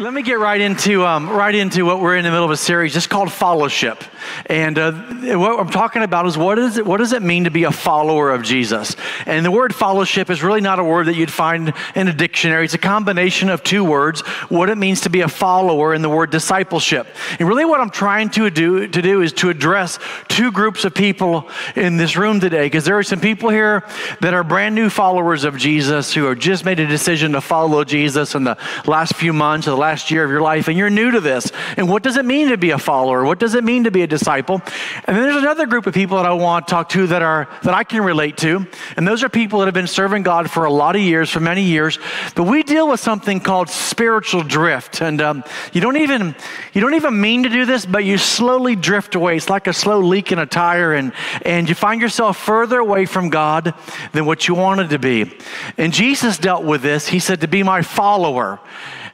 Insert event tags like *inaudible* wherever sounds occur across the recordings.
Let me get right into um, right into what we're in the middle of a series just called followship, and uh, what I'm talking about is what is it, what does it mean to be a follower of Jesus? And the word followship is really not a word that you'd find in a dictionary. It's a combination of two words: what it means to be a follower and the word discipleship. And really, what I'm trying to do to do is to address two groups of people in this room today, because there are some people here that are brand new followers of Jesus who have just made a decision to follow Jesus in the last few months or the last last year of your life and you're new to this. And what does it mean to be a follower? What does it mean to be a disciple? And then there's another group of people that I want to talk to that are that I can relate to. And those are people that have been serving God for a lot of years, for many years. But we deal with something called spiritual drift. And um, you don't even you don't even mean to do this, but you slowly drift away. It's like a slow leak in a tire, and and you find yourself further away from God than what you wanted to be. And Jesus dealt with this. He said to be my follower.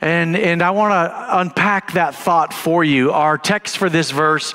And, and I want to unpack that thought for you. Our text for this verse,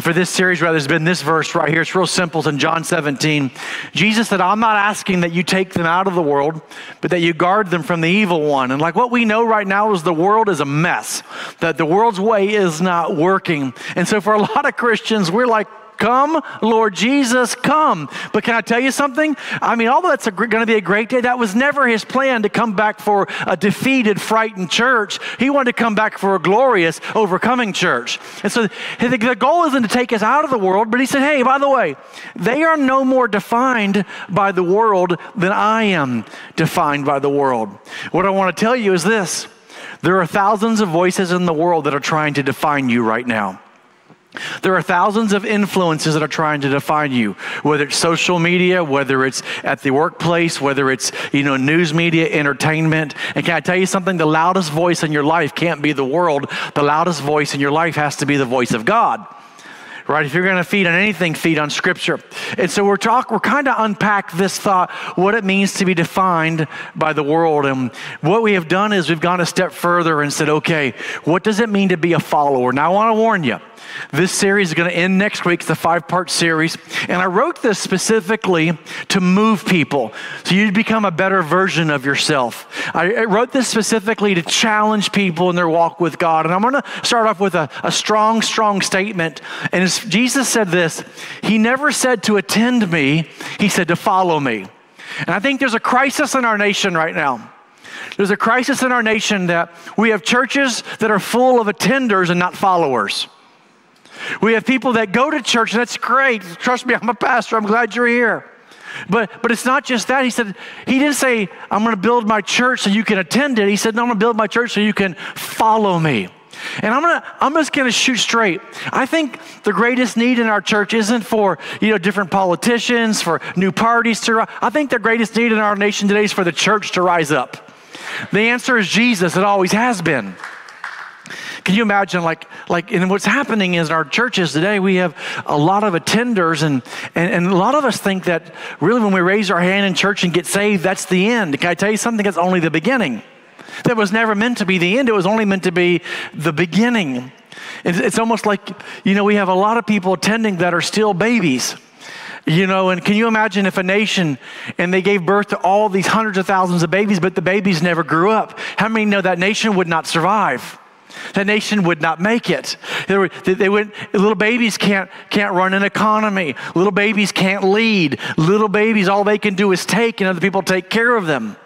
for this series, rather, has been this verse right here. It's real simple. It's in John 17. Jesus said, I'm not asking that you take them out of the world, but that you guard them from the evil one. And like what we know right now is the world is a mess, that the world's way is not working. And so for a lot of Christians, we're like, Come, Lord Jesus, come. But can I tell you something? I mean, although that's going to be a great day, that was never his plan to come back for a defeated, frightened church. He wanted to come back for a glorious, overcoming church. And so the goal isn't to take us out of the world, but he said, hey, by the way, they are no more defined by the world than I am defined by the world. What I want to tell you is this there are thousands of voices in the world that are trying to define you right now. There are thousands of influences that are trying to define you, whether it's social media, whether it's at the workplace, whether it's, you know, news media, entertainment. And can I tell you something? The loudest voice in your life can't be the world. The loudest voice in your life has to be the voice of God right? If you're going to feed on anything, feed on Scripture. And so we're talk, we're kind of unpack this thought, what it means to be defined by the world. And what we have done is we've gone a step further and said, okay, what does it mean to be a follower? Now I want to warn you. This series is going to end next week. It's a five part series. And I wrote this specifically to move people so you become a better version of yourself. I wrote this specifically to challenge people in their walk with God. And I'm going to start off with a, a strong, strong statement. And Jesus said this He never said to attend me, He said to follow me. And I think there's a crisis in our nation right now. There's a crisis in our nation that we have churches that are full of attenders and not followers. We have people that go to church, and that's great. Trust me, I'm a pastor. I'm glad you're here. But, but it's not just that. He said, He didn't say, I'm going to build my church so you can attend it. He said, No, I'm going to build my church so you can follow me. And I'm gonna, I'm just gonna shoot straight. I think the greatest need in our church isn't for you know different politicians, for new parties to. I think the greatest need in our nation today is for the church to rise up. The answer is Jesus. It always has been. Can you imagine, like, like, and what's happening is in our churches today, we have a lot of attenders, and, and, and a lot of us think that really when we raise our hand in church and get saved, that's the end. Can I tell you something? That's only the beginning. That was never meant to be the end, it was only meant to be the beginning. It's almost like, you know, we have a lot of people attending that are still babies. You know, and can you imagine if a nation and they gave birth to all these hundreds of thousands of babies, but the babies never grew up? How many know that nation would not survive? That nation would not make it. They, were, they would, little babies can't, can't run an economy. Little babies can't lead. Little babies, all they can do is take, and other people take care of them.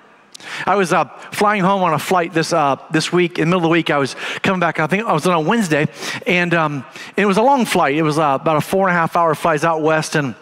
I was uh, flying home on a flight this, uh, this week. In the middle of the week, I was coming back. I think I was on a Wednesday, and um, it was a long flight. It was uh, about a four and a half hour flight out west, and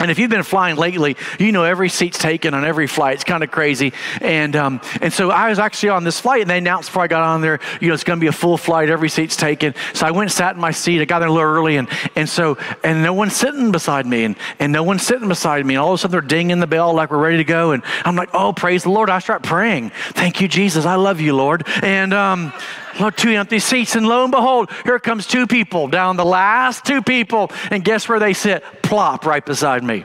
and if you've been flying lately, you know every seat's taken on every flight. It's kind of crazy. And, um, and so I was actually on this flight, and they announced before I got on there, you know, it's going to be a full flight. Every seat's taken. So I went and sat in my seat. I got there a little early, and, and so, and no one's sitting beside me, and, and no one's sitting beside me. And all of a sudden, they're dinging the bell like we're ready to go. And I'm like, oh, praise the Lord. I start praying. Thank you, Jesus. I love you, Lord. And, um, Lord, two empty seats. And lo and behold, here comes two people down the last two people. And guess where they sit? Plop right beside me.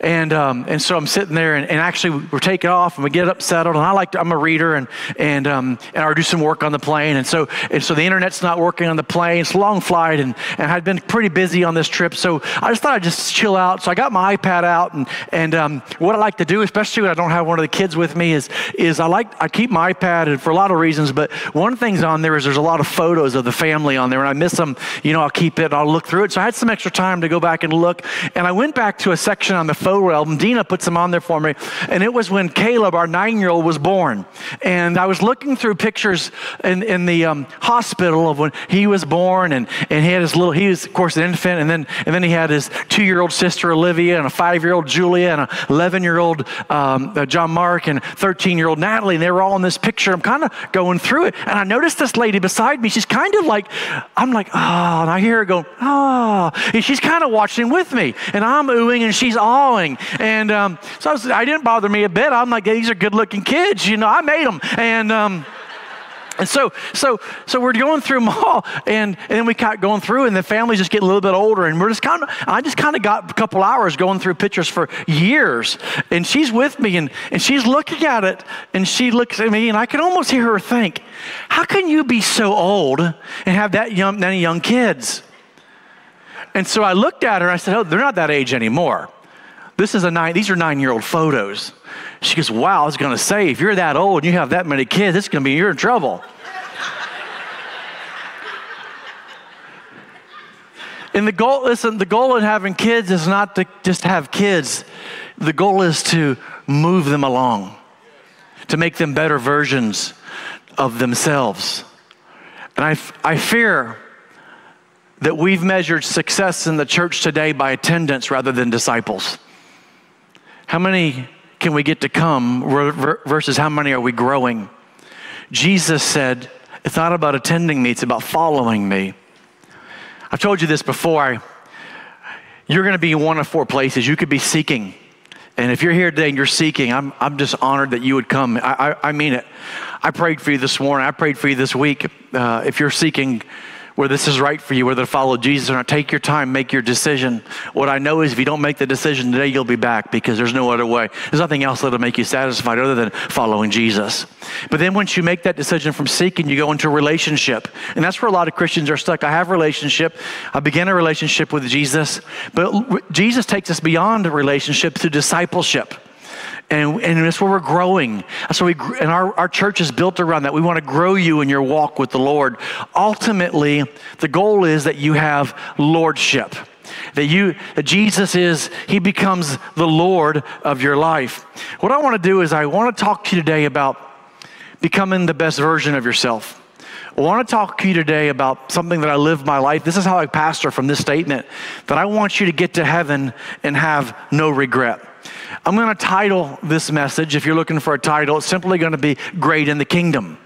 And, um, and so I'm sitting there, and, and, actually we're taking off, and we get up settled. And I like to, I'm a reader, and and um, and I do some work on the plane. And so and so the internet's not working on the plane. It's a long flight, and and I'd been pretty busy on this trip. So I just thought I'd just chill out. So I got my iPad out, and and um, what I like to do, especially when I don't have one of the kids with me, is is I like I keep my iPad, and for a lot of reasons. But one of the things on there is there's a lot of photos of the family on there, and I miss them. You know, I'll keep it. I'll look through it. So I had some extra time to go back and look, and I went back to a section on the album. Dina put some on there for me, and it was when Caleb, our nine-year-old, was born. And I was looking through pictures in, in the um, hospital of when he was born, and, and he had his little, he was, of course, an infant, and then, and then he had his two-year-old sister, Olivia, and a five-year-old Julia, and an 11-year-old um, uh, John Mark, and 13-year-old Natalie, and they were all in this picture. I'm kind of going through it, and I noticed this lady beside me. She's kind of like, I'm like, oh, and I hear her go, oh, and she's kind of watching with me, and I'm oohing, and she's awing, and um, so I, was, I, didn't bother me a bit. I'm like, these are good-looking kids, you know. I made them, and. Um, and so, so, so we're going through mall, and, and then we kept going through, and the families just get a little bit older, and we're just kind of, I just kind of got a couple hours going through pictures for years, and she's with me, and, and she's looking at it, and she looks at me, and I can almost hear her think, how can you be so old and have that young, many young kids? And so I looked at her, and I said, oh, they're not that age anymore. This is a nine, these are nine year old photos. She goes, Wow, I was going to say, if you're that old and you have that many kids, it's going to be, you're in trouble. and the goal, listen, the goal in having kids is not to just have kids, the goal is to move them along, to make them better versions of themselves. And I, I fear that we've measured success in the church today by attendance rather than disciples. How many can we get to come versus how many are we growing? Jesus said, It's not about attending me, it's about following me. I've told you this before. You're going to be in one of four places. You could be seeking. And if you're here today and you're seeking, I'm, I'm just honored that you would come. I, I, I mean it. I prayed for you this morning. I prayed for you this week. Uh, if you're seeking, where this is right for you, whether to follow Jesus or not. Take your time, make your decision. What I know is if you don't make the decision today, you'll be back because there's no other way. There's nothing else that'll make you satisfied other than following Jesus. But then once you make that decision from seeking, you go into a relationship. And that's where a lot of Christians are stuck. I have a relationship. I began a relationship with Jesus, but Jesus takes us beyond a relationship to discipleship. And, and that's where we're growing. So we, and our, our church is built around that. We want to grow you in your walk with the Lord. Ultimately, the goal is that you have lordship. That you, that Jesus is, He becomes the Lord of your life. What I want to do is I want to talk to you today about becoming the best version of yourself. I want to talk to you today about something that I live my life. This is how I pastor from this statement that I want you to get to heaven and have no regret. I'm going to title this message, if you're looking for a title, it's simply going to be Great in the Kingdom.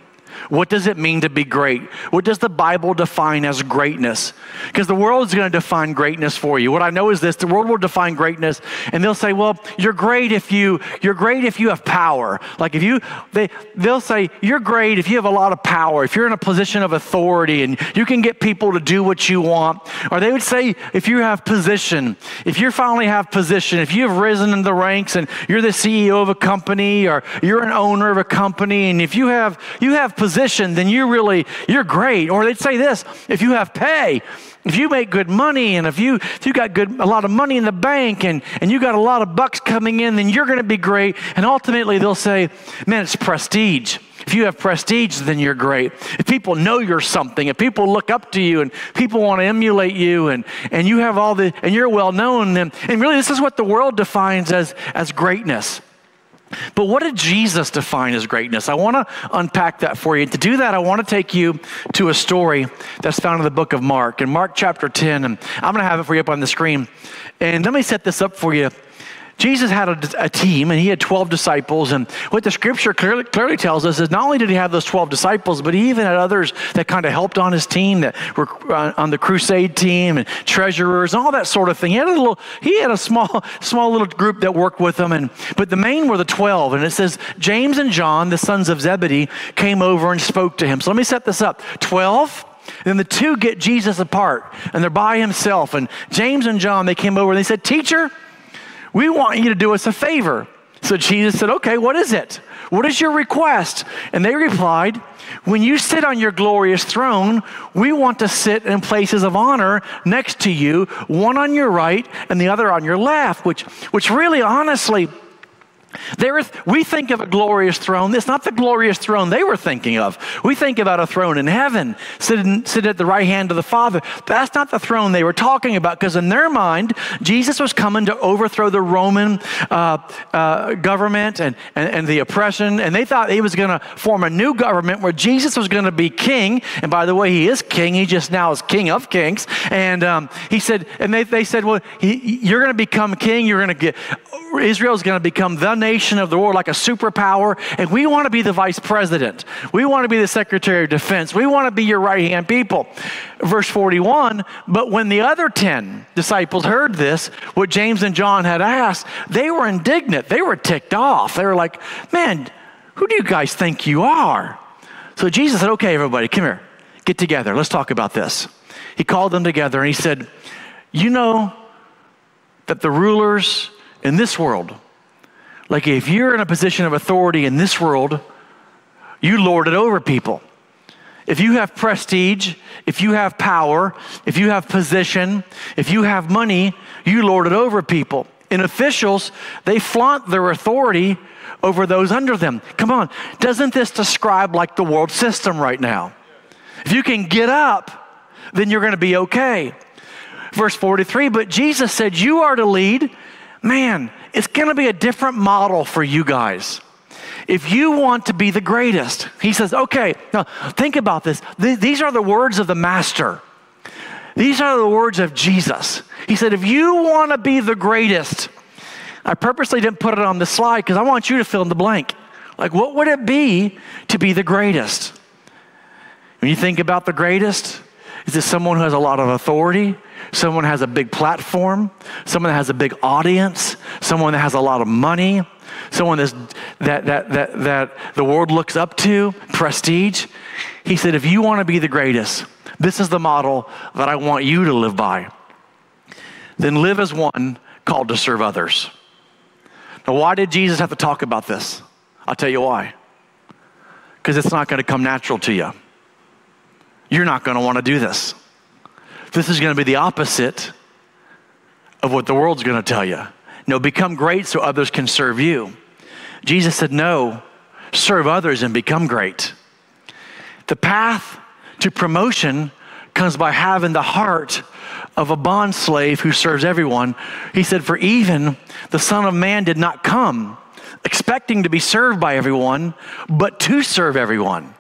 What does it mean to be great? What does the Bible define as greatness? Because the world is going to define greatness for you. What I know is this, the world will define greatness and they'll say, "Well, you're great if you you're great if you have power." Like if you they they'll say, "You're great if you have a lot of power, if you're in a position of authority and you can get people to do what you want." Or they would say, "If you have position, if you finally have position, if you have risen in the ranks and you're the CEO of a company or you're an owner of a company and if you have you have position position, then you really, you're great. Or they'd say this if you have pay, if you make good money and if you if you got good a lot of money in the bank and, and you got a lot of bucks coming in, then you're gonna be great. And ultimately they'll say, man, it's prestige. If you have prestige, then you're great. If people know you're something, if people look up to you and people want to emulate you and, and you have all the and you're well known, then and really this is what the world defines as, as greatness. But what did Jesus define as greatness? I want to unpack that for you. To do that, I want to take you to a story that's found in the book of Mark, in Mark chapter 10. And I'm going to have it for you up on the screen. And let me set this up for you. Jesus had a, a, team and he had 12 disciples. And what the scripture clearly, clearly tells us is not only did he have those 12 disciples, but he even had others that kind of helped on his team that were uh, on the crusade team and treasurers and all that sort of thing. He had a little, he had a small, small little group that worked with him. And, but the main were the 12. And it says, James and John, the sons of Zebedee, came over and spoke to him. So let me set this up 12. And then the two get Jesus apart and they're by himself. And James and John, they came over and they said, Teacher, We want you to do us a favor. So Jesus said, Okay, what is it? What is your request? And they replied, When you sit on your glorious throne, we want to sit in places of honor next to you, one on your right and the other on your left, which, which really honestly, there is, we think of a glorious throne. It's not the glorious throne they were thinking of. We think about a throne in heaven, sitting, sit at the right hand of the Father. That's not the throne they were talking about because, in their mind, Jesus was coming to overthrow the Roman uh, uh, government and, and, and the oppression. And they thought he was going to form a new government where Jesus was going to be king. And by the way, he is king. He just now is king of kings. And um, he said, and they, they said, well, he, you're going to become king. You're going to get, Israel's going to become the nation of the world like a superpower, and we want to be the vice president. We want to be the secretary of defense. We want to be your right hand people. Verse 41 But when the other 10 disciples heard this, what James and John had asked, they were indignant. They were ticked off. They were like, Man, who do you guys think you are? So Jesus said, Okay, everybody, come here. Get together. Let's talk about this. He called them together and he said, You know that the rulers in this world, like if you're in a position of authority in this world, you lord it over people. If you have prestige, if you have power, if you have position, if you have money, you lord it over people. In officials, they flaunt their authority over those under them. Come on, doesn't this describe like the world system right now? If you can get up, then you're going to be okay. Verse 43 But Jesus said, You are to lead. Man, it's going to be a different model for you guys. If you want to be the greatest, he says, okay, now think about this. These are the words of the master. These are the words of Jesus. He said, if you want to be the greatest, I purposely didn't put it on the slide because I want you to fill in the blank. Like, what would it be to be the greatest? When you think about the greatest, is it someone who has a lot of authority? Someone has a big platform? Someone that has a big audience? Someone that has a lot of money? Someone that's, that, that, that, that the world looks up to? Prestige? He said, if you want to be the greatest, this is the model that I want you to live by. Then live as one called to serve others. Now, why did Jesus have to talk about this? I'll tell you why. Because it's not going to come natural to you you're not going to want to do this. This is going to be the opposite of what the world's going to tell you. No, become great so others can serve you. Jesus said, No, serve others and become great. The path to promotion comes by having the heart of a bond slave who serves everyone. He said, For even the Son of Man did not come expecting to be served by everyone, but to serve everyone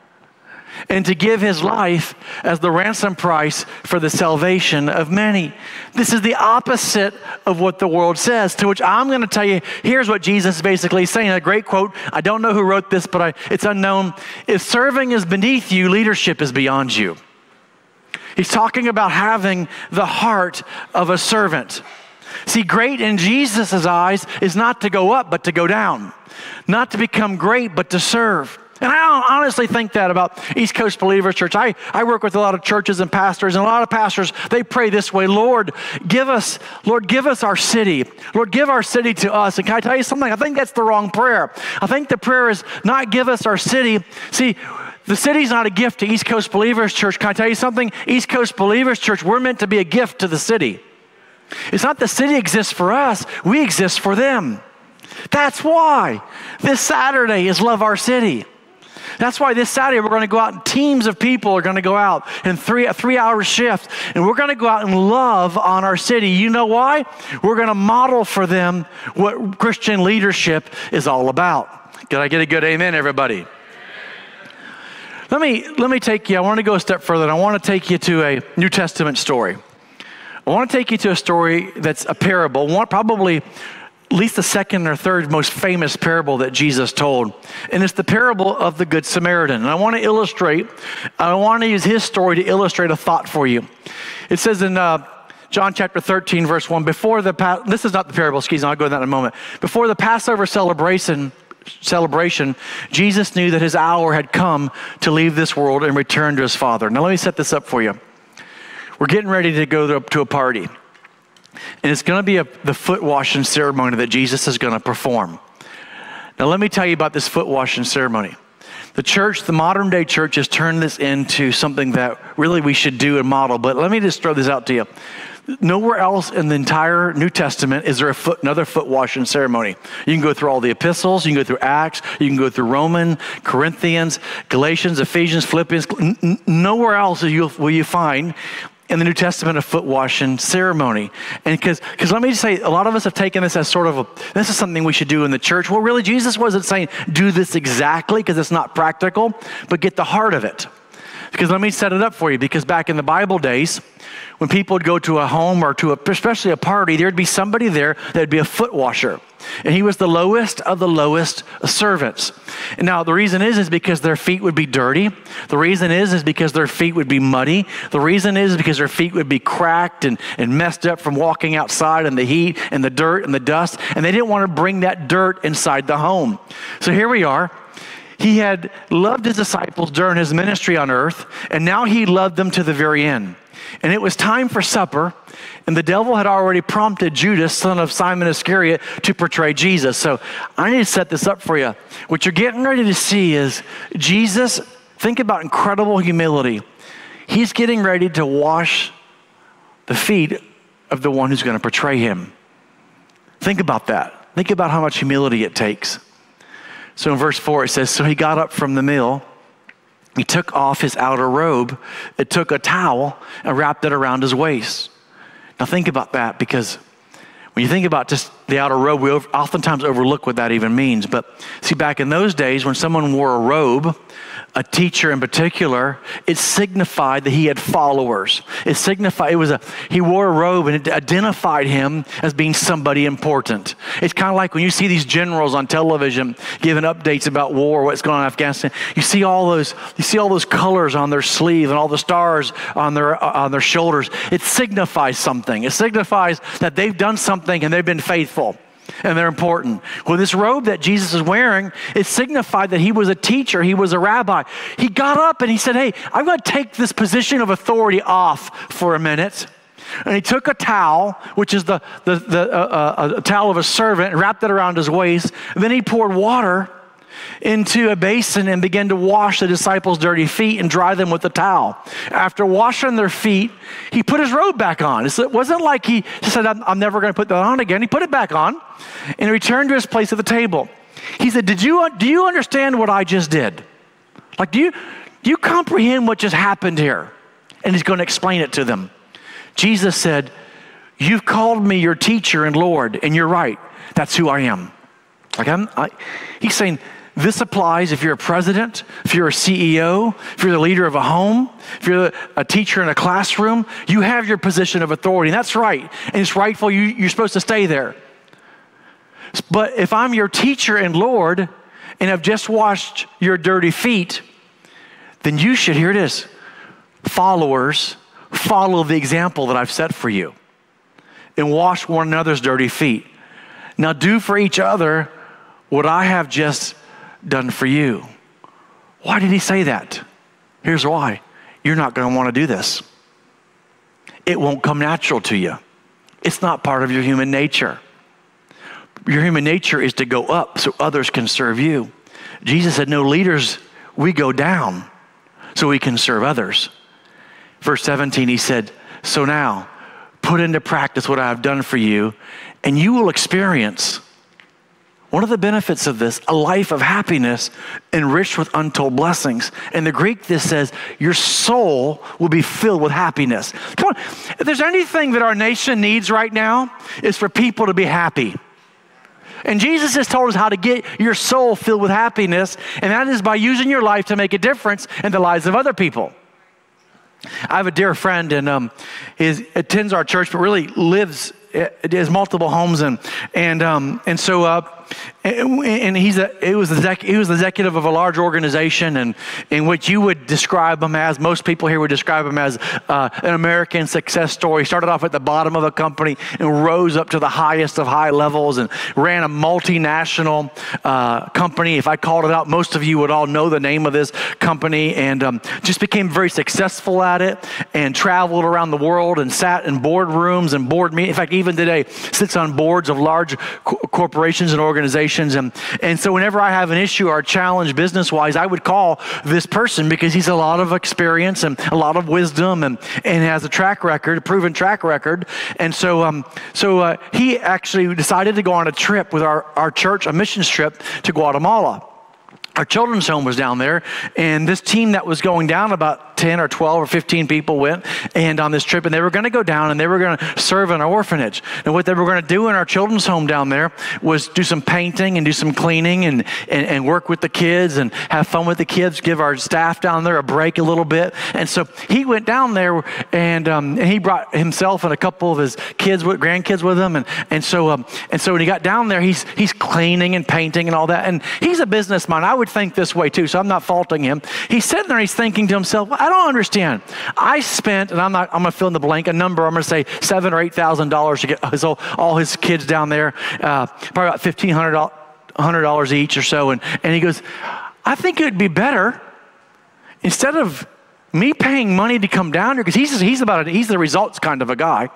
and to give his life as the ransom price for the salvation of many. This is the opposite of what the world says, to which I'm going to tell you here's what Jesus is basically saying a great quote. I don't know who wrote this, but I, it's unknown. If serving is beneath you, leadership is beyond you. He's talking about having the heart of a servant. See, great in Jesus' eyes is not to go up, but to go down, not to become great, but to serve. And I honestly think that about East Coast Believers Church. I, I work with a lot of churches and pastors, and a lot of pastors, they pray this way Lord, give us, Lord, give us our city. Lord, give our city to us. And can I tell you something? I think that's the wrong prayer. I think the prayer is not give us our city. See, the city's not a gift to East Coast Believers Church. Can I tell you something? East Coast Believers Church, we're meant to be a gift to the city. It's not the city exists for us, we exist for them. That's why this Saturday is Love Our City. That's why this Saturday we're going to go out and teams of people are going to go out in three, a three hour shift and we're going to go out and love on our city. You know why? We're going to model for them what Christian leadership is all about. Can I get a good amen, everybody? Let me, let me take you, I want to go a step further. And I want to take you to a New Testament story. I want to take you to a story that's a parable, one, probably at least the second or third most famous parable that Jesus told. And it's the parable of the Good Samaritan. And I want to illustrate, I want to use his story to illustrate a thought for you. It says in uh, John chapter 13, verse 1, before the, this is not the parable, excuse me, I'll go to that in a moment. Before the Passover celebration, celebration, Jesus knew that his hour had come to leave this world and return to his Father. Now, let me set this up for you. We're getting ready to go to a party. And it's going to be a, the foot washing ceremony that Jesus is going to perform. Now, let me tell you about this foot washing ceremony. The church, the modern day church, has turned this into something that really we should do and model. But let me just throw this out to you. Nowhere else in the entire New Testament is there a foot, another foot washing ceremony. You can go through all the epistles, you can go through Acts, you can go through Roman, Corinthians, Galatians, Ephesians, Philippians. N- nowhere else will you, will you find in the New Testament a foot washing ceremony. And because let me just say, a lot of us have taken this as sort of a, this is something we should do in the church. Well, really, Jesus wasn't saying do this exactly because it's not practical, but get the heart of it. Because let me set it up for you. Because back in the Bible days, when people would go to a home or to a, especially a party, there'd be somebody there that'd be a foot washer. And he was the lowest of the lowest servants. And now the reason is is because their feet would be dirty. The reason is is because their feet would be muddy. The reason is because their feet would be cracked and, and messed up from walking outside in the heat and the dirt and the dust. And they didn't want to bring that dirt inside the home. So here we are. He had loved his disciples during his ministry on earth, and now he loved them to the very end. And it was time for supper, and the devil had already prompted Judas, son of Simon Iscariot, to portray Jesus. So I need to set this up for you. What you're getting ready to see is Jesus, think about incredible humility. He's getting ready to wash the feet of the one who's going to portray him. Think about that. Think about how much humility it takes. So in verse 4, it says So he got up from the meal he took off his outer robe, it took a towel, and wrapped it around his waist. Now, think about that because when you think about just the outer robe, we oftentimes overlook what that even means. But see, back in those days, when someone wore a robe, a teacher in particular, it signified that he had followers. It signified it was a he wore a robe and it identified him as being somebody important. It's kind of like when you see these generals on television giving updates about war, what's going on in Afghanistan. You see all those you see all those colors on their sleeve and all the stars on their on their shoulders. It signifies something. It signifies that they've done something and they've been faithful and they're important. Well, this robe that Jesus is wearing, it signified that he was a teacher, he was a rabbi. He got up and he said, Hey, I'm going to take this position of authority off for a minute. And he took a towel, which is the, the, the uh, uh, towel of a servant, and wrapped it around his waist. And then he poured water into a basin and began to wash the disciples' dirty feet and dry them with a towel. After washing their feet, he put his robe back on. It wasn't like he said, I'm, I'm never going to put that on again. He put it back on and returned to his place at the table. He said, Did you, Do you understand what I just did? Like, do you, do you comprehend what just happened here? And he's going to explain it to them. Jesus said, You've called me your teacher and Lord, and you're right. That's who I am. Like I'm, I, he's saying, this applies if you're a president, if you're a CEO, if you're the leader of a home, if you're a teacher in a classroom, you have your position of authority. And that's right. And it's rightful. You, you're supposed to stay there. But if I'm your teacher and Lord and have just washed your dirty feet, then you should, hear this, followers, follow the example that I've set for you and wash one another's dirty feet. Now do for each other what I have just done for you. Why did he say that? Here's why you're not going to want to do this. It won't come natural to you, it's not part of your human nature. Your human nature is to go up so others can serve you. Jesus said, No leaders, we go down so we can serve others. Verse 17, he said, So now, put into practice what I have done for you, and you will experience one of the benefits of this, a life of happiness enriched with untold blessings. In the Greek, this says, your soul will be filled with happiness. Come on, if there's anything that our nation needs right now, is for people to be happy. And Jesus has told us how to get your soul filled with happiness, and that is by using your life to make a difference in the lives of other people. I have a dear friend, and um, he attends our church, but really lives, has multiple homes, and and um, and so uh, and he's a, it was the he was the executive of a large organization, and in which you would describe him as most people here would describe him as uh, an American success story. He started off at the bottom of a company and rose up to the highest of high levels, and ran a multinational uh, company. If I called it out, most of you would all know the name of this company, and um, just became very successful at it, and traveled around the world, and sat in boardrooms and board meetings. In fact, even today, sits on boards of large co- corporations and organizations situations. And, and so whenever I have an issue or a challenge business wise, I would call this person because he's a lot of experience and a lot of wisdom and, and has a track record, a proven track record. And so, um, so uh, he actually decided to go on a trip with our, our church, a missions trip to Guatemala our children's home was down there, and this team that was going down about 10 or 12 or 15 people went and on this trip and they were going to go down and they were going to serve in our orphanage. And what they were going to do in our children's home down there was do some painting and do some cleaning and, and, and work with the kids and have fun with the kids give our staff down there a break a little bit. And so he went down there and, um, and he brought himself and a couple of his kids with grandkids with him and, and so um, and so when he got down there he's he's cleaning and painting and all that and he's a businessman. I would think this way too so i'm not faulting him he's sitting there he's thinking to himself well, i don't understand. I spent, and I'm not, I'm to fill in the blank, a number, I'm to say seven or eight thousand dollars to get his, all his kids down there, uh, probably about fifteen hundred dollars each or so. And, and he goes, I think it would be better instead of me paying money to come down here, because he's, he's about it, he's the results kind of a guy.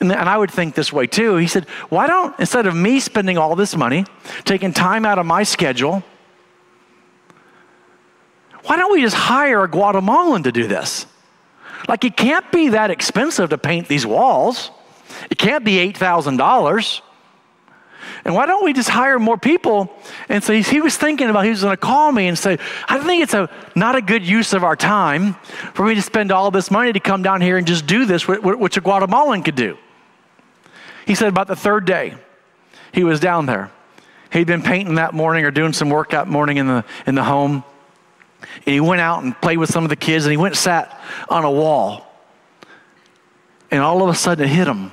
And, and I would think this way too. He said, Why don't, instead of me spending all this money, taking time out of my schedule, why don't we just hire a Guatemalan to do this? Like, it can't be that expensive to paint these walls. It can't be $8,000. And why don't we just hire more people? And so he was thinking about he was going to call me and say, I think it's a, not a good use of our time for me to spend all this money to come down here and just do this, which a Guatemalan could do. He said about the third day he was down there. He'd been painting that morning or doing some work that morning in the, in the home. And he went out and played with some of the kids and he went and sat on a wall. And all of a sudden it hit him.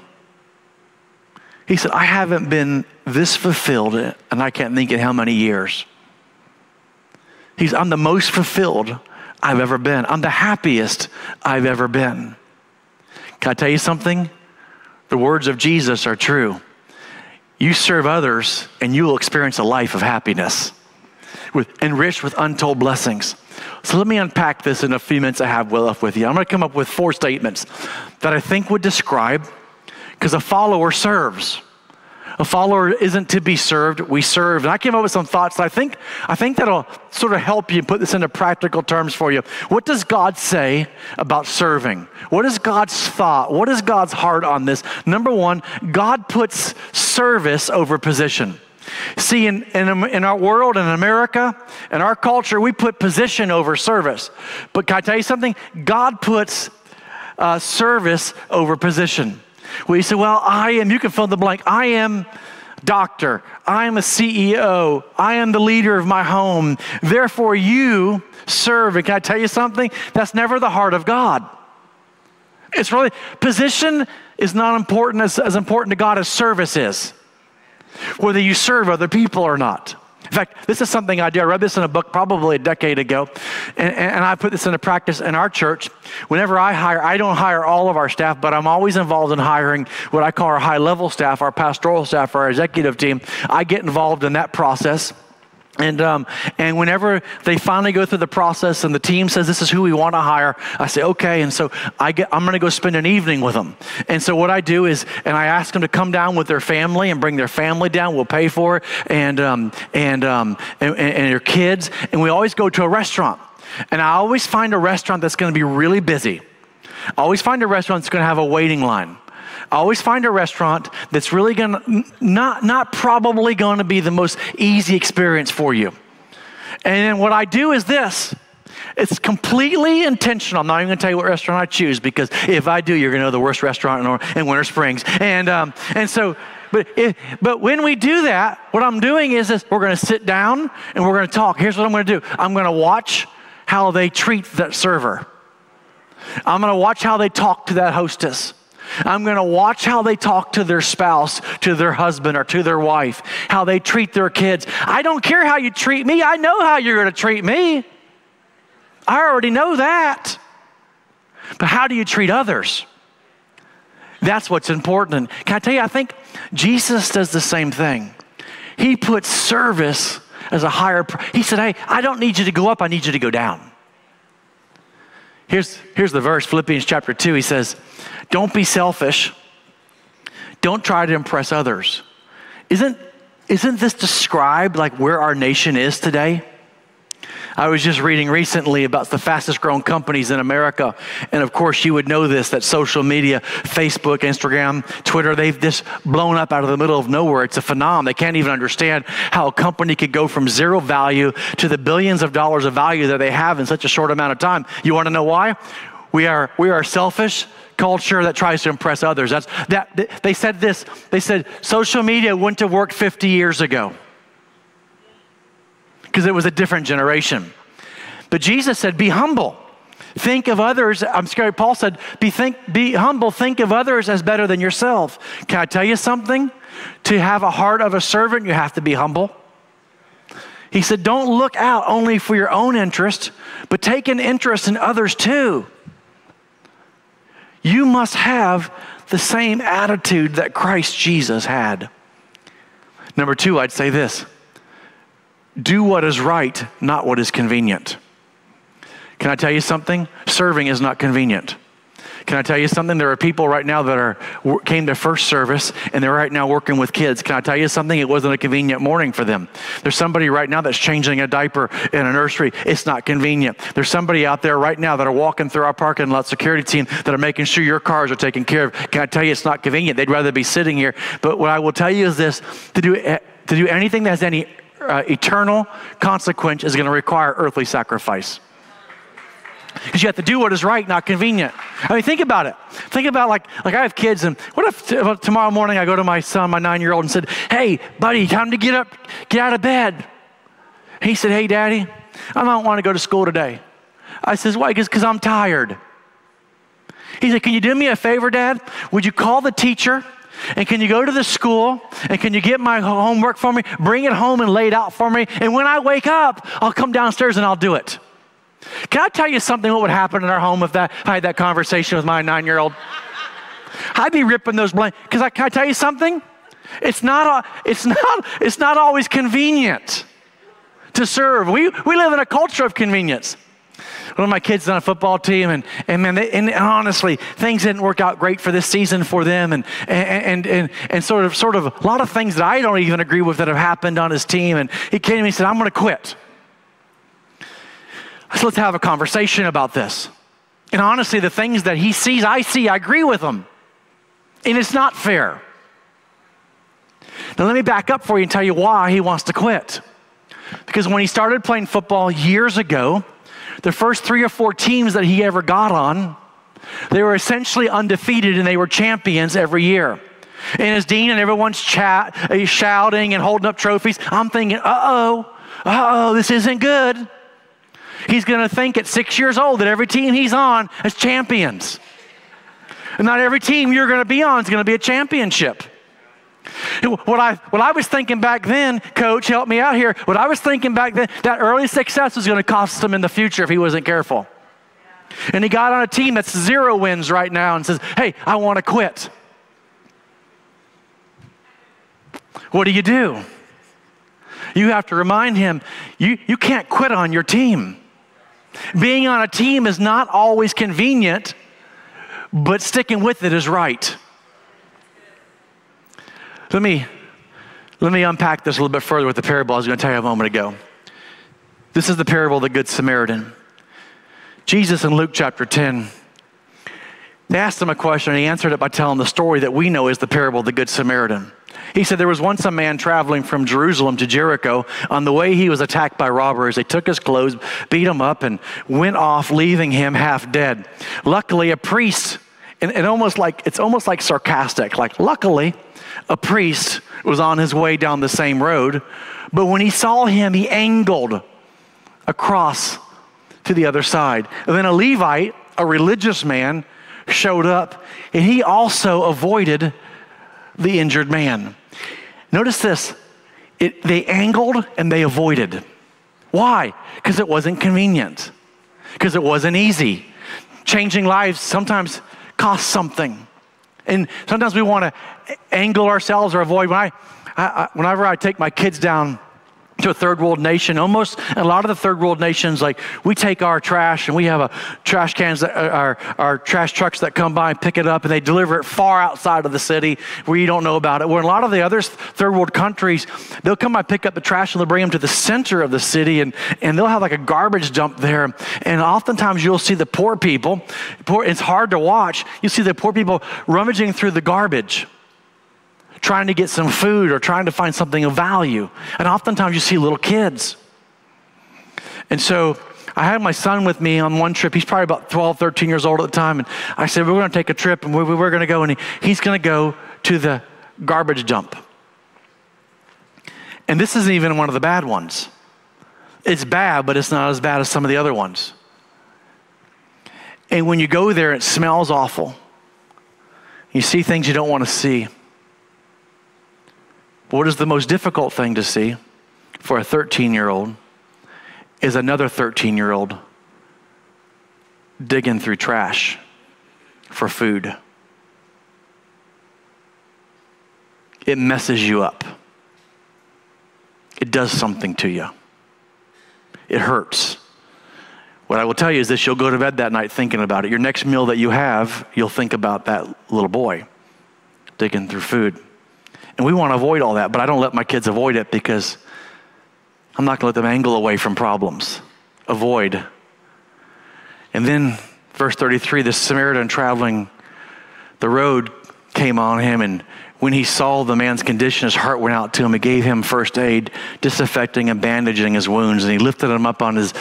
He said, I haven't been this fulfilled and I can't think in how many years. He's, I'm the most fulfilled I've ever been. I'm the happiest I've ever been. Can I tell you something? The words of Jesus are true. You serve others and you will experience a life of happiness with, enriched with untold blessings. So let me unpack this in a few minutes I have left with you. I'm going to come up with four statements that I think would describe, because a follower serves. A follower isn't to be served, we serve. And I came up with some thoughts that I think, I think that'll sort of help you put this into practical terms for you. What does God say about serving? What is God's thought? What is God's heart on this? Number one, God puts service over position. See, in, in, in, our world, in America, in our culture, we put position over service. But can I tell you something? God puts uh, service over position. We say, well, I am, you can fill in the blank, I am doctor, I am a CEO, I am the leader of my home. Therefore, you serve. And can I tell you something? That's never the heart of God. It's really, position is not important as, as important to God as service is whether you serve other people or not. In fact, this is something I do. I read this in a book probably a decade ago, and, and, I put this into practice in our church. Whenever I hire, I don't hire all of our staff, but I'm always involved in hiring what I call our high level staff, our pastoral staff, our executive team. I get involved in that process. And, um, and whenever they finally go through the process and the team says, This is who we want to hire, I say, Okay. And so I get, I'm going to go spend an evening with them. And so what I do is, and I ask them to come down with their family and bring their family down. We'll pay for it, and, um, and, um, and, and their kids. And we always go to a restaurant. And I always find a restaurant that's going to be really busy. I always find a restaurant that's going to have a waiting line. Always find a restaurant that's really going to, not, not probably going to be the most easy experience for you. And then what I do is this it's completely intentional. I'm not even going to tell you what restaurant I choose because if I do, you're going to know the worst restaurant in, in Winter Springs. And, um, and so, but, if, but when we do that, what I'm doing is this, we're going to sit down and we're going to talk. Here's what I'm going to do I'm going to watch how they treat that server, I'm going to watch how they talk to that hostess. I'm going to watch how they talk to their spouse, to their husband, or to their wife, how they treat their kids. I don't care how you treat me. I know how you're going to treat me. I already know that. But how do you treat others? That's what's important. Can I tell you, I think Jesus does the same thing. He puts service as a higher, he said, Hey, I don't need you to go up, I need you to go down. Here's, here's the verse, Philippians chapter 2. He says, Don't be selfish. Don't try to impress others. Isn't, isn't this described like where our nation is today? I was just reading recently about the fastest growing companies in America. And of course, you would know this that social media, Facebook, Instagram, Twitter, they've just blown up out of the middle of nowhere. It's a phenomenon. They can't even understand how a company could go from zero value to the billions of dollars of value that they have in such a short amount of time. You want to know why? We are, we are selfish culture that tries to impress others. That's, that, they said this. They said social media wouldn't have worked 50 years ago because it was a different generation. But Jesus said, Be humble. Think of others. I'm scared. Paul said, be, think, be humble. Think of others as better than yourself. Can I tell you something? To have a heart of a servant, you have to be humble. He said, Don't look out only for your own interest, but take an interest in others too. You must have the same attitude that Christ Jesus had. Number two, I'd say this do what is right, not what is convenient. Can I tell you something? Serving is not convenient. Can I tell you something? There are people right now that are came to first service and they're right now working with kids. Can I tell you something? It wasn't a convenient morning for them. There's somebody right now that's changing a diaper in a nursery. It's not convenient. There's somebody out there right now that are walking through our parking lot security team that are making sure your cars are taken care of. Can I tell you it's not convenient? They'd rather be sitting here. But what I will tell you is this: to do eh, to do anything that has any uh, eternal consequence is going to require earthly sacrifice. Because you have to do what is right, not convenient. I mean, think about it. Think about like, like I have kids, and what if t- tomorrow morning I go to my son, my nine year old, and said, Hey, buddy, time to get up, get out of bed. He said, Hey, daddy, I don't want to go to school today. I says, Why? Because I'm tired. He said, Can you do me a favor, Dad? Would you call the teacher and can you go to the school and can you get my homework for me? Bring it home and lay it out for me. And when I wake up, I'll come downstairs and I'll do it. Can I tell you something what would happen in our home if that, I had that conversation with my nine year old? I'd be ripping those blankets. Because I, can I tell you something? It's not, it's, *laughs* not, it's not always convenient to serve. We, we live in a culture of convenience one of my kids on a football team, and, and man, they, and honestly, things didn't work out great for this season for them, and, and, and, and, sort of, sort of a lot of things that I don't even agree with that have happened on his team. And he came to me and said, I'm going to quit. I said, let's have a conversation about this. And honestly, the things that he sees, I see, I agree with him. And it's not fair. Now, let me back up for you and tell you why he wants to quit. Because when he started playing football years ago, the first three or four teams that he ever got on, they were essentially undefeated and they were champions every year. And as dean and everyone's chat, uh, shouting and holding up trophies, I'm thinking, uh oh, uh oh, this isn't good. He's going to think at six years old that every team he's on is champions. And not every team you're going to be on is going to be a championship. What I, what I was thinking back then, coach, help me out here. What I was thinking back then, that early success was going to cost him in the future if he wasn't careful. And he got on a team that's zero wins right now and says, Hey, I want to quit. What do you do? You have to remind him you, you can't quit on your team. Being on a team is not always convenient, but sticking with it is right. Let me, let me unpack this a little bit further with the parable I was going to tell you a moment ago. This is the parable of the Good Samaritan. Jesus in Luke chapter 10, they asked him a question and he answered it by telling the story that we know is the parable of the Good Samaritan. He said there was once a man traveling from Jerusalem to Jericho. On the way, he was attacked by robbers. They took his clothes, beat him up, and went off, leaving him half dead. Luckily, a priest, and, and almost like it's almost like sarcastic, like luckily, a priest was on his way down the same road, but when he saw him, he angled across to the other side. And then a Levite, a religious man, showed up, and he also avoided the injured man. Notice this it, they angled and they avoided. Why? Because it wasn't convenient, because it wasn't easy. Changing lives sometimes costs something. And sometimes we want to angle ourselves or avoid. When I, I, whenever I take my kids down to a third world nation. Almost a lot of the third world nations, like we take our trash and we have a trash cans that are uh, our trash trucks that come by and pick it up and they deliver it far outside of the city where you don't know about it. Where in a lot of the other third world countries, they'll come by pick up the trash and they'll bring them to the center of the city and, and they'll have like a garbage dump there. And oftentimes you'll see the poor people, poor, it's hard to watch. You see the poor people rummaging through the garbage trying to get some food or trying to find something of value. And oftentimes you see little kids. And so I had my son with me on one trip. He's probably about 12, 13 years old at the time. And I said, We're going to take a trip and we're, we're going to go. And he, he's going to go to the garbage dump. And this isn't even one of the bad ones. It's bad, but it's not as bad as some of the other ones. And when you go there, it smells awful. You see things you don't want to see. What is the most difficult thing to see for a 13 year old is another 13 year old digging through trash for food. It messes you up. It does something to you. It hurts. What I will tell you is this you'll go to bed that night thinking about it. Your next meal that you have, you'll think about that little boy digging through food. And we want to avoid all that, but I don't let my kids avoid it because I'm not going to let them angle away from problems. Avoid. And then, verse 33 the Samaritan traveling the road came on him, and when he saw the man's condition, his heart went out to him. He gave him first aid, disinfecting and bandaging his wounds, and he lifted him up on his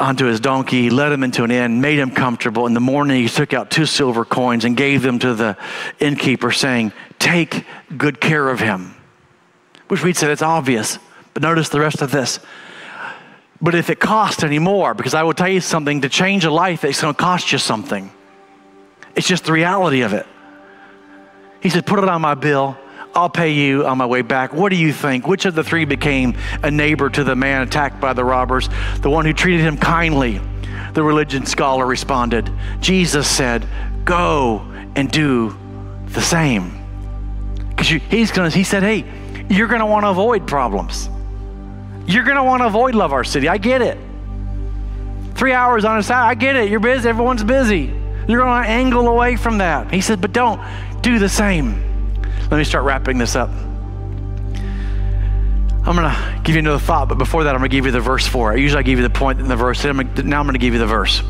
onto his donkey, he led him into an inn, made him comfortable. In the morning, he took out two silver coins and gave them to the innkeeper, saying, Take good care of him. Which we'd say that's obvious, but notice the rest of this. But if it costs any more, because I will tell you something, to change a life, it's going to cost you something. It's just the reality of it. He said, Put it on my bill. I'll pay you on my way back. What do you think? Which of the three became a neighbor to the man attacked by the robbers? The one who treated him kindly. The religion scholar responded. Jesus said, Go and do the same. Because he's gonna, he said, Hey, you're gonna wanna avoid problems. You're gonna wanna avoid Love Our City. I get it. Three hours on a side, I get it. You're busy, everyone's busy. You're gonna angle away from that. He said, But don't do the same. Let me start wrapping this up. I'm going to give you another thought, but before that, I'm going to give you the verse for it. Usually I give you the point in the verse. Now I'm going to give you the verse.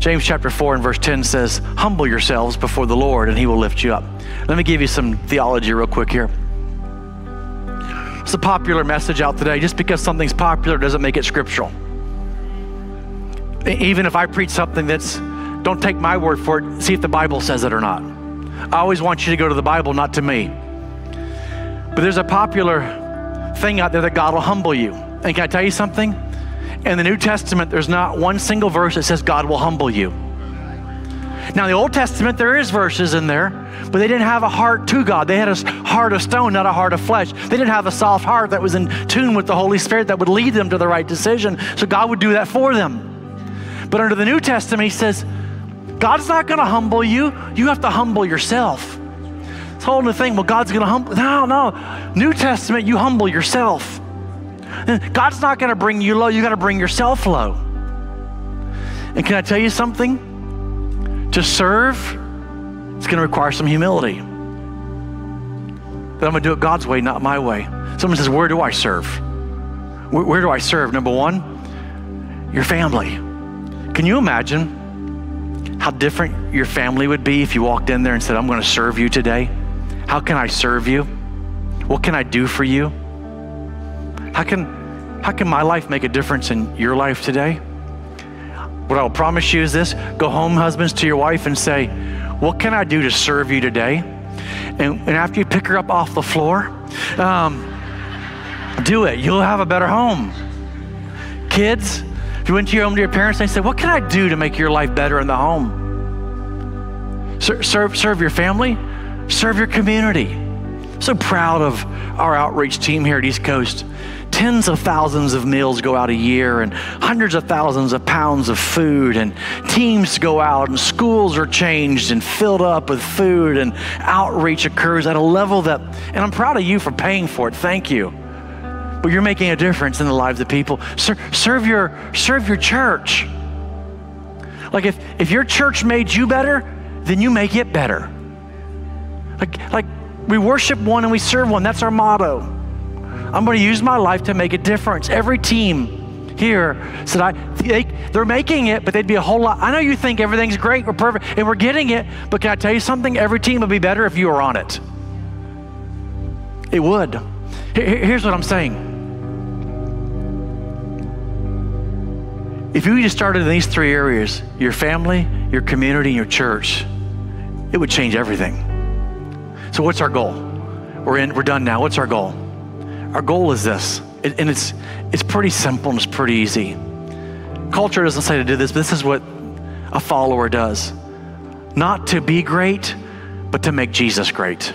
James chapter 4 and verse 10 says, Humble yourselves before the Lord, and he will lift you up. Let me give you some theology real quick here. It's a popular message out today. Just because something's popular doesn't make it scriptural. Even if I preach something that's, don't take my word for it, see if the Bible says it or not. I always want you to go to the Bible, not to me. But there's a popular thing out there that God will humble you. And can I tell you something? In the New Testament, there's not one single verse that says God will humble you. Now, the Old Testament, there is verses in there, but they didn't have a heart to God. They had a heart of stone, not a heart of flesh. They didn't have a soft heart that was in tune with the Holy Spirit that would lead them to the right decision. So God would do that for them. But under the New Testament, He says, God's not going to humble you. You have to humble yourself. It's a whole new thing. Well, God's going to humble. No, no. New Testament, you humble yourself. God's not going to bring you low. You got to bring yourself low. And can I tell you something? To serve, it's going to require some humility. That I'm going to do it God's way, not my way. Someone says, Where do I serve? Where, where do I serve? Number one, your family. Can you imagine? how different your family would be if you walked in there and said, I'm going to serve you today? How can I serve you? What can I do for you? How can, how can my life make a difference in your life today? What I'll promise you is this go home, husbands, to your wife and say, What can I do to serve you today? And, and after you pick her up off the floor, um, do it. You'll have a better home. Kids, if you went to your home to your parents and they said, What can I do to make your life better in the home? Ser- serve, serve your family, serve your community. So proud of our outreach team here at East Coast. Tens of thousands of meals go out a year, and hundreds of thousands of pounds of food, and teams go out, and schools are changed and filled up with food, and outreach occurs at a level that, and I'm proud of you for paying for it. Thank you. But you're making a difference in the lives of people. Ser- serve your serve your church. Like if if your church made you better, then you make it better. Like like we worship one and we serve one. That's our motto. I'm going to use my life to make a difference. Every team here said I they, they're making it, but they'd be a whole lot. I know you think everything's great, we're perfect, and we're getting it, but can I tell you something? Every team would be better if you were on it. It would. Here's what I'm saying. If you just started in these three areas your family, your community, and your church it would change everything. So, what's our goal? We're, in, we're done now. What's our goal? Our goal is this, and it's, it's pretty simple and it's pretty easy. Culture doesn't say to do this, but this is what a follower does not to be great, but to make Jesus great.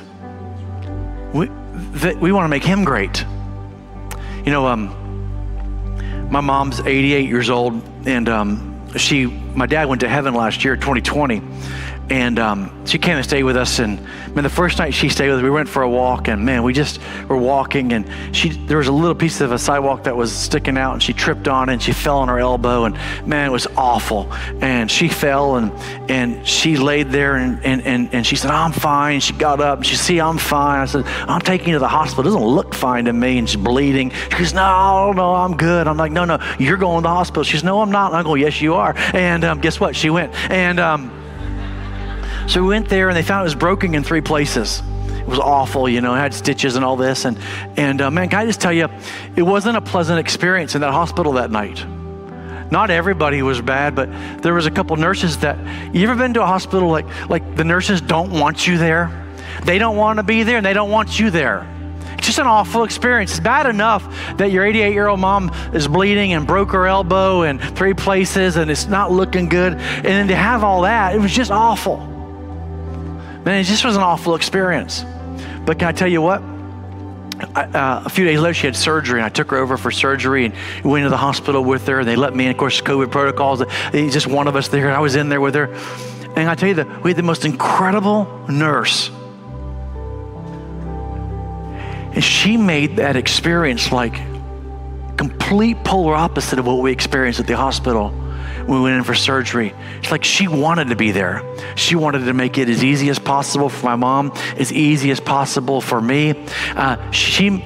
We, we want to make him great. You know, um, my mom's 88 years old, and um, she, my dad went to heaven last year, 2020 and um, she came and stayed with us. And man, the first night she stayed with us, we went for a walk, and man, we just were walking, and she there was a little piece of a sidewalk that was sticking out, and she tripped on it, and she fell on her elbow, and man, it was awful. And she fell, and and she laid there, and and and, and she said, "I'm fine." She got up, and she said, "See, I'm fine." I said, "I'm taking you to the hospital. It doesn't look fine to me." And she's bleeding. She goes, "No, no, I'm good." I'm like, "No, no, you're going to the hospital." She says, "No, I'm not." And I go, "Yes, you are." And um, guess what? She went, and. Um, so we went there and they found it was broken in three places. It was awful, you know, it had stitches and all this. And, and uh, man, can I just tell you, it wasn't a pleasant experience in that hospital that night. Not everybody was bad, but there was a couple nurses that, you ever been to a hospital like, like the nurses don't want you there? They don't want to be there and they don't want you there. It's just an awful experience. It's bad enough that your 88 year old mom is bleeding and broke her elbow in three places and it's not looking good. And then to have all that, it was just awful. Man, it just was an awful experience. But can I tell you what? I, uh, a few days later, she had surgery, and I took her over for surgery and went to the hospital with her. And they let me in, of course, COVID protocols. Just one of us there, and I was in there with her. And I tell you that we had the most incredible nurse. And she made that experience like complete polar opposite of what we experienced at the hospital we went in for surgery. It's like she wanted to be there. She wanted to make it as easy as possible for my mom, as easy as possible for me. Uh, she,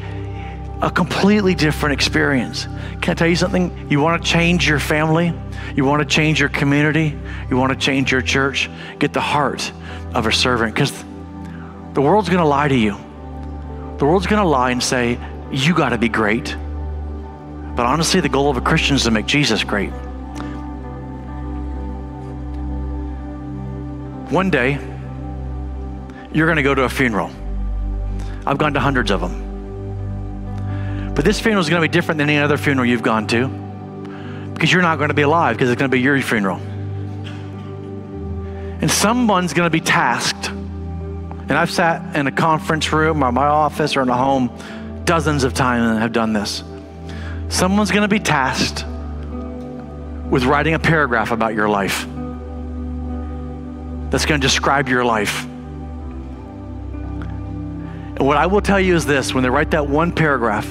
a completely different experience. Can I tell you something? You want to change your family? You want to change your community? You want to change your church? Get the heart of a servant because the world's going to lie to you. The world's going to lie and say, you got to be great. But honestly, the goal of a Christian is to make Jesus great. One day, you're going to go to a funeral. I've gone to hundreds of them. But this funeral is going to be different than any other funeral you've gone to because you're not going to be alive because it's going to be your funeral. And someone's going to be tasked. And I've sat in a conference room or my office or in a home dozens of times and have done this. Someone's going to be tasked with writing a paragraph about your life that's going to describe your life. And what I will tell you is this when they write that one paragraph,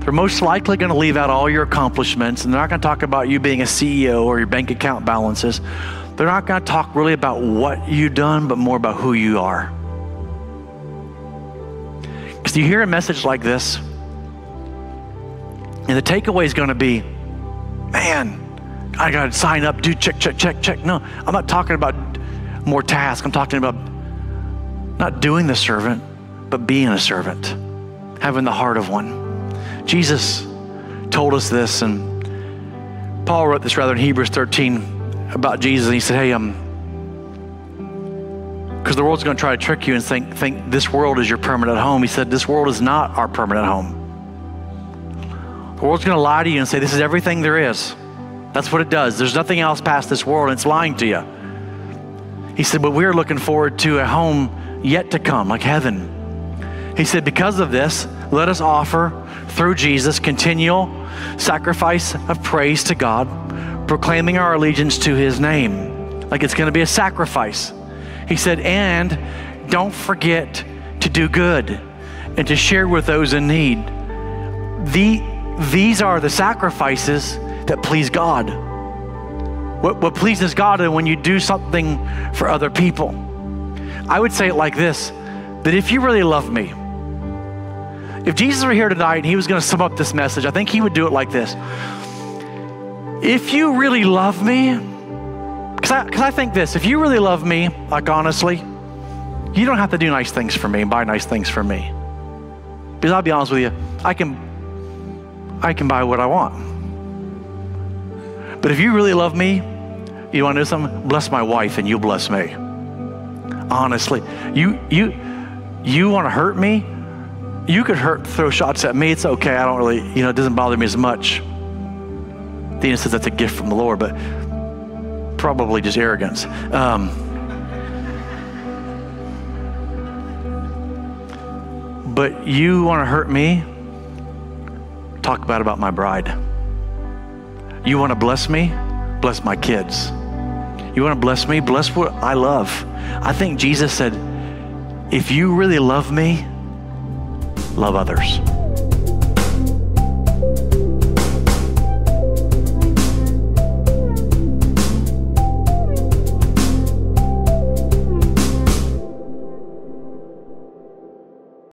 they're most likely going to leave out all your accomplishments and they're not going to talk about you being a CEO or your bank account balances. They're not going to talk really about what you've done, but more about who you are. Because you hear a message like this, and the takeaway is going to be man, I got to sign up, do check, check, check, check. No, I'm not talking about more tasks. I'm talking about not doing the servant, but being a servant, having the heart of one. Jesus told us this, and Paul wrote this rather in Hebrews 13 about Jesus. And he said, Hey, um, because the world's going to try to trick you and think, think this world is your permanent home. He said, This world is not our permanent home. The world's going to lie to you and say, This is everything there is. That's what it does. There's nothing else past this world, and it's lying to you. He said, But we're looking forward to a home yet to come, like heaven. He said, Because of this, let us offer through Jesus continual sacrifice of praise to God, proclaiming our allegiance to his name. Like it's going to be a sacrifice. He said, And don't forget to do good and to share with those in need. The, these are the sacrifices that please God. What, what pleases God is when you do something for other people. I would say it like this that if you really love me, if Jesus were here tonight and he was going to sum up this message, I think he would do it like this. If you really love me, because I, cause I think this, if you really love me, like honestly, you don't have to do nice things for me and buy nice things for me. Because I'll be honest with you, I can, I can buy what I want. But if you really love me, you want to know something? Bless my wife and you'll bless me. Honestly, you you you want to hurt me? You could hurt, throw shots at me. It's okay. I don't really, you know, it doesn't bother me as much. Dina says that's a gift from the Lord, but probably just arrogance. Um, but you want to hurt me? Talk bad about my bride. You want to bless me? Bless my kids. You want to bless me? Bless what I love. I think Jesus said, if you really love me, love others.